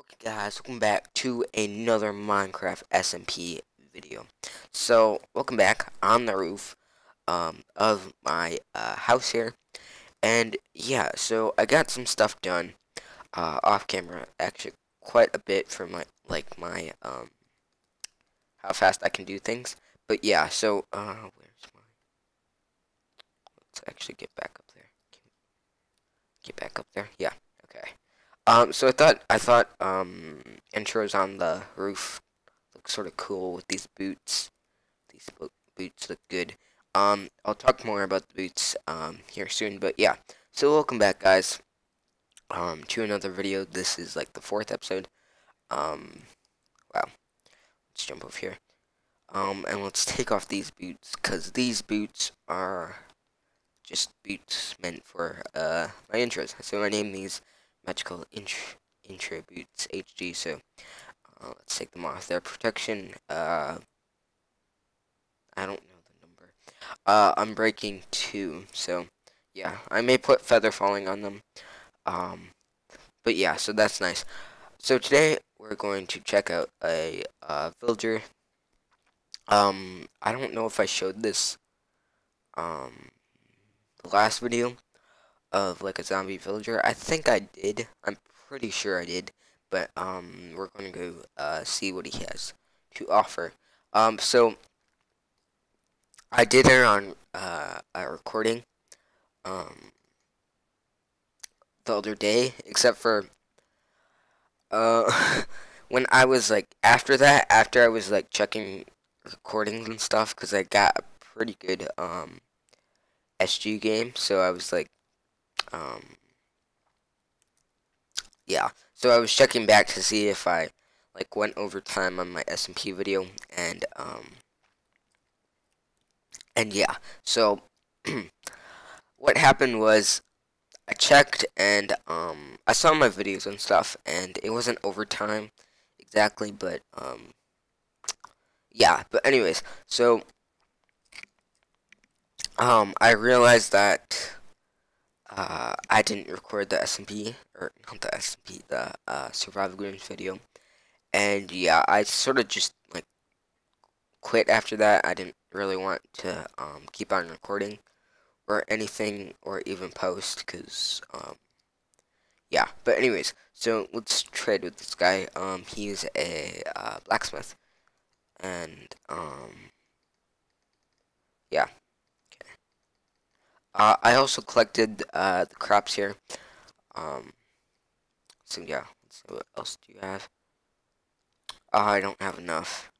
Okay guys, welcome back to another Minecraft SMP video. So, welcome back on the roof um, of my uh, house here. And yeah, so I got some stuff done uh, off camera, actually quite a bit for my, like my, um, how fast I can do things. But yeah, so, uh, where's my, let's actually get back up. Get back up there, yeah, okay. Um, so I thought, I thought, um, intros on the roof look sort of cool with these boots. These bo boots look good. Um, I'll talk more about the boots, um, here soon, but yeah. So welcome back, guys, um, to another video. This is, like, the fourth episode. Um, wow. Let's jump over here. Um, and let's take off these boots, because these boots are just boots meant for, uh, my intros. So I named these Magical int Intro Boots HD, so, uh, let's take them off. Their protection, uh, I don't know the number. uh, Unbreaking two, so yeah, I may put feather falling on them. Um, but yeah, so that's nice. So today we're going to check out a uh, villager. Um, I don't know if I showed this um last video of like a zombie villager. I think I did. I'm pretty sure I did. But um, we're going to go uh, see what he has to offer. Um, so I did it on uh, a recording um, the other day, except for uh, when I was like after that, after I was like checking recordings and stuff, because I got a pretty good um, SG game, so I was like, um, yeah, so I was checking back to see if I like went over time on my SMP video, and um, and yeah, so what happened was I checked and um I saw my videos and stuff and it wasn't overtime exactly, but um yeah, but anyways, so um I realized that uh I didn't record the SMP or not the SMP, the uh survival games video. And yeah, I sort of just like quit after that. I didn't really want to um, keep on recording or anything or even post because um, yeah but anyways so let's trade with this guy um he's a uh, blacksmith and um yeah uh, I also collected uh, the crops here um so yeah let's see what else do you have oh I don't have enough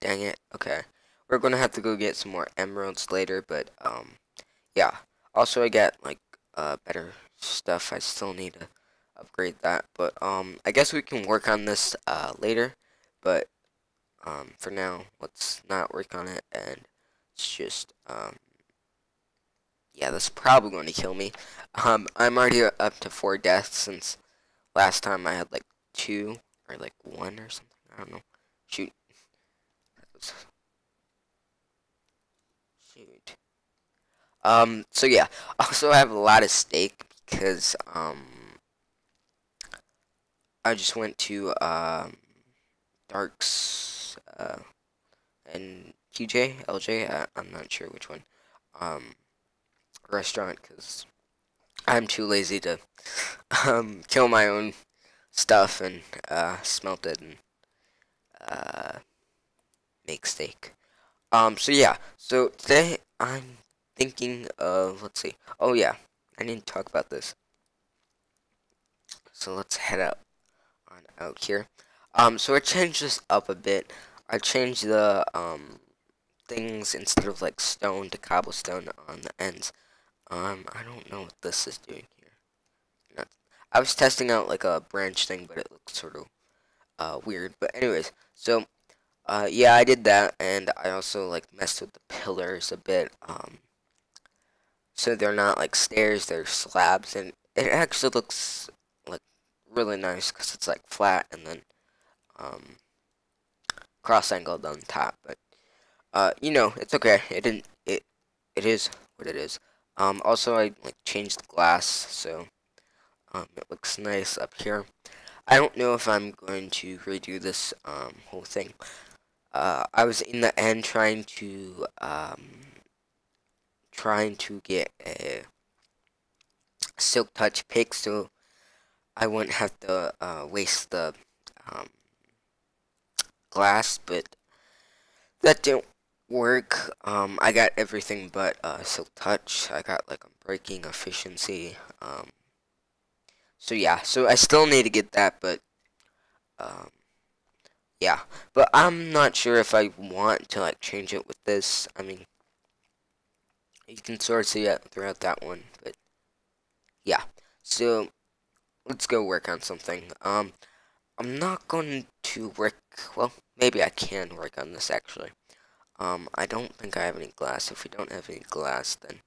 dang it okay we're gonna have to go get some more emeralds later, but um, yeah. Also, I got like uh better stuff. I still need to upgrade that, but um, I guess we can work on this uh later. But um, for now, let's not work on it, and just um, yeah, that's probably going to kill me. Um, I'm already up to four deaths since last time I had like two or like one or something. I don't know. Shoot. Shoot. Um, so yeah, also I have a lot of steak because, um, I just went to, um, Dark's, uh, and QJ, LJ, I, I'm not sure which one, um, restaurant because I'm too lazy to, um, kill my own stuff and, uh, smelt it and, uh, make steak. Um, so yeah, so today I'm thinking of, let's see, oh yeah, I need to talk about this. So let's head out on out here. Um, so I changed this up a bit. I changed the, um, things instead of like stone to cobblestone on the ends. Um, I don't know what this is doing here. I was testing out like a branch thing, but it looks sort of, uh, weird. But anyways, so, uh, yeah, I did that, and I also like messed with the pillars a bit. Um, so they're not like stairs, they're slabs, and it actually looks like really nice because it's like flat and then um, cross angled on top. But uh, you know, it's okay. It didn't. It it is what it is. Um, also, I like changed the glass, so Um, it looks nice up here. I don't know if I'm going to redo this um, whole thing. Uh, I was in the end trying to um, trying to get a silk touch pick so I wouldn't have to uh, waste the um, glass, but that didn't work. Um, I got everything but uh, silk touch. I got like breaking efficiency. Um, so yeah, so I still need to get that, but um, yeah, but I'm not sure if I want to like change it with this. I mean, you can sort of see it throughout that one, but yeah. So let's go work on something. Um, I'm not going to work. Well, maybe I can work on this actually. Um, I don't think I have any glass. If we don't have any glass, then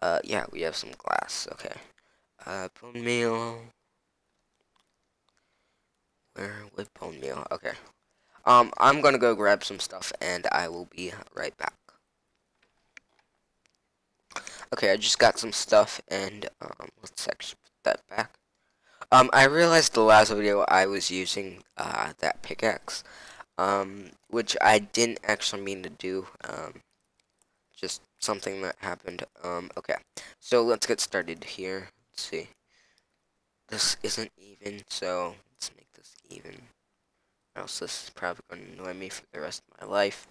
uh, yeah, we have some glass. Okay. Uh, bone meal. Where would bone meal? Okay. Um, I'm gonna go grab some stuff, and I will be right back. Okay, I just got some stuff, and um, let's actually put that back. Um, I realized the last video I was using uh, that pickaxe, um, which I didn't actually mean to do. Um, just something that happened. Um, okay, so let's get started here. Let's see. This isn't even, so let's make this even. Or else this is probably going to annoy me for the rest of my life.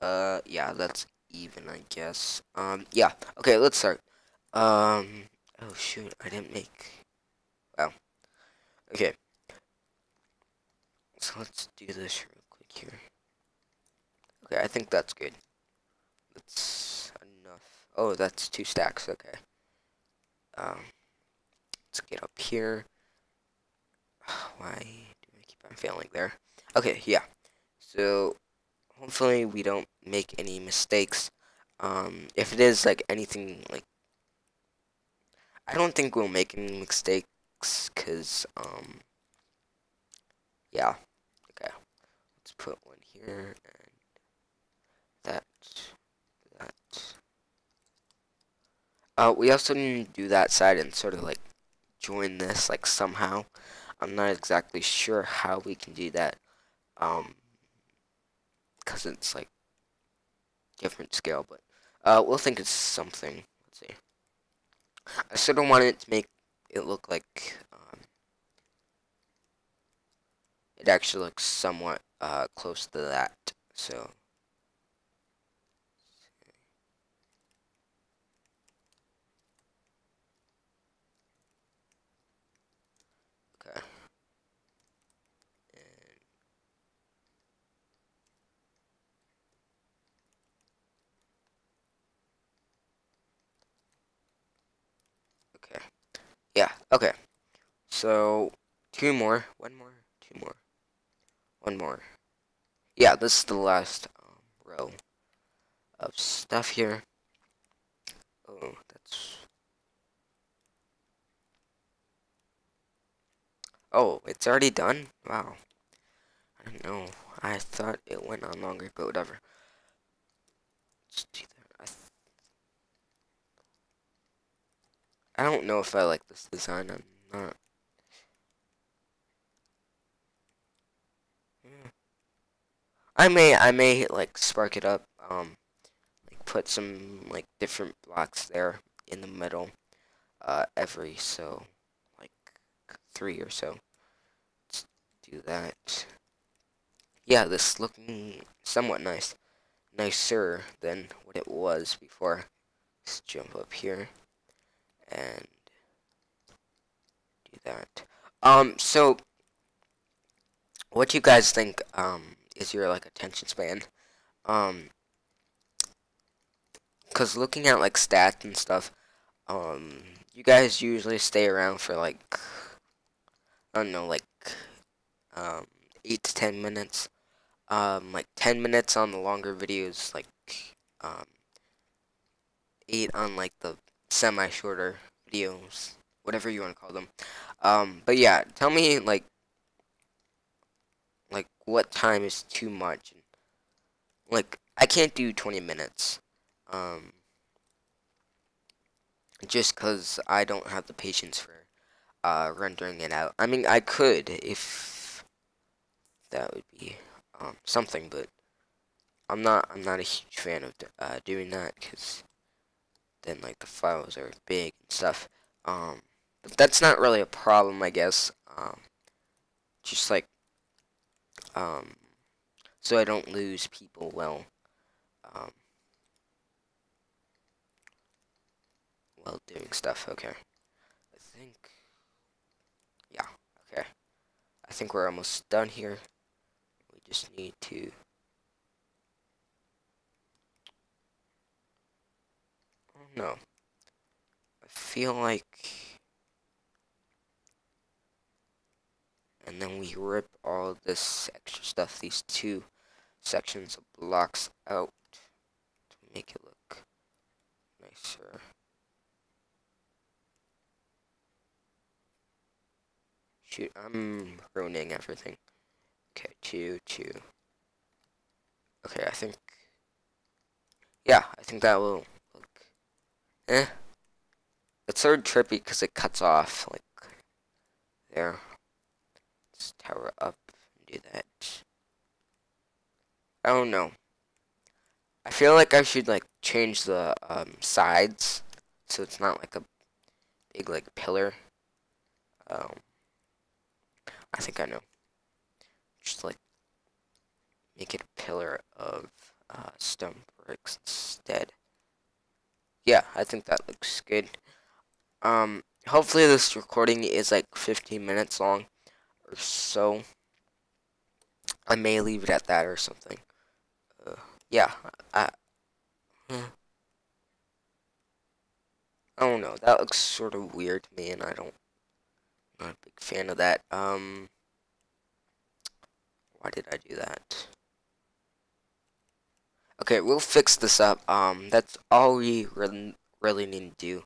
Uh, yeah, that's even, I guess. Um, yeah. Okay, let's start. Um, oh shoot, I didn't make. Wow. Okay. So let's do this real here. Okay, I think that's good. That's enough. Oh, that's two stacks. Okay. Um, let's get up here. Why do I keep on failing there? Okay, yeah. So hopefully we don't make any mistakes. Um, if it is like anything like, I don't think we'll make any mistakes because um, yeah. Let's put one here and that, that. Uh, we also need to do that side and sort of like join this like somehow. I'm not exactly sure how we can do that. Um, because it's like different scale, but uh, we'll think it's something. Let's see. I sort of wanted to make it look like um, it actually looks somewhat uh, close to that. So. Yeah, okay. So, two more. One more. Two more. One more. Yeah, this is the last um, row of stuff here. Oh, that's... Oh, it's already done? Wow. I don't know. I thought it went on longer, but whatever. Let's I don't know if I like this design. I'm not. I may, I may like spark it up. Um, like put some like different blocks there in the middle. Uh, every so like three or so. Let's do that. Yeah, this looking somewhat nice, nicer than what it was before. Let's jump up here and do that. Um, so what do you guys think um is your like attention span? Um, cause looking at like stats and stuff, um, you guys usually stay around for like I don't know, like um eight to ten minutes. Um, like ten minutes on the longer videos, like um eight on like the semi-shorter videos, whatever you want to call them. Um, but yeah, tell me like, like what time is too much. Like I can't do 20 minutes. Um, just cause I don't have the patience for uh, rendering it out. I mean, I could if that would be um, something, but I'm not. I'm not a huge fan of uh, doing that because then like the files are big and stuff. Um, but that's not really a problem, I guess. Um, just like um, so I don't lose people. Well, um, while doing stuff. Okay, I think. Yeah. Okay. I think we're almost done here. We just need to. No. I feel like. And then we rip all this extra stuff, these two sections of blocks out to make it look nicer. Shoot, I'm ruining everything. Okay, two, two. Okay, I think... Yeah, I think that will look... Eh. It's sort of trippy because it cuts off, like, there. Let's tower up and do that. I don't know. I feel like I should, like, change the, um, sides so it's not, like, a big, like, pillar. Um... I think I know. Just like make it a pillar of uh, stone bricks instead. Yeah, I think that looks good. Um, hopefully this recording is like 15 minutes long or so. I may leave it at that or something. Yeah, I, I don't know. That looks sort of weird to me, and I don't not a big fan of that. Um, why did I do that? Okay, we'll fix this up. Um, that's all we really, really need to do.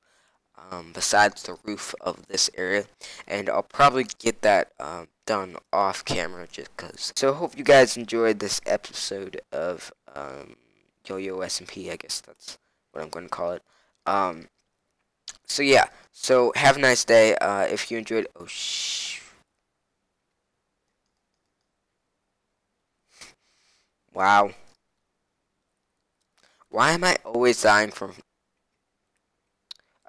Um, besides the roof of this area, and I'll probably get that um, done off camera just cause. So hope you guys enjoyed this episode of um, Yoyo SMP. I guess that's what I'm going to call it. Um, so yeah, so have a nice day. Uh, if you enjoyed, oh shh. Wow. Why am I always dying from...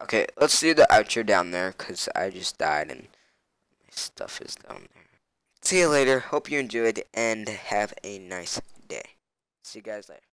Okay, let's do the outro down there, because I just died and my stuff is down there. See you later. Hope you enjoyed, and have a nice day. See you guys later.